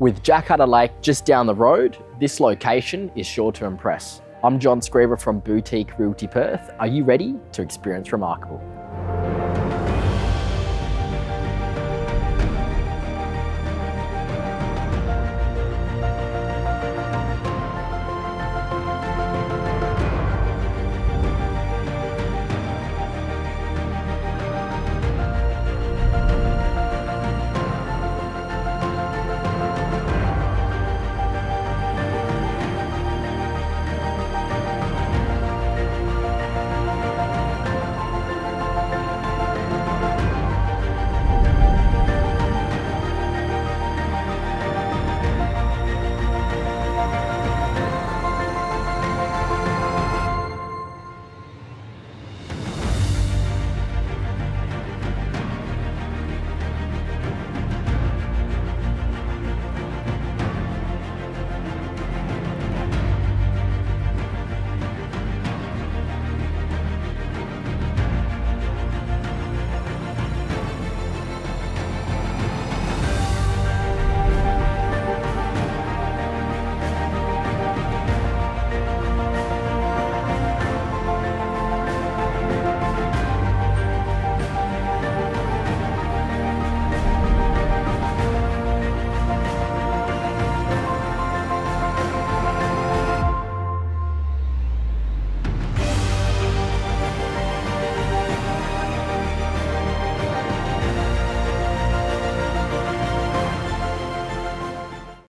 With Jackadder Lake just down the road, this location is sure to impress. I'm John Screever from Boutique Realty Perth. Are you ready to experience remarkable?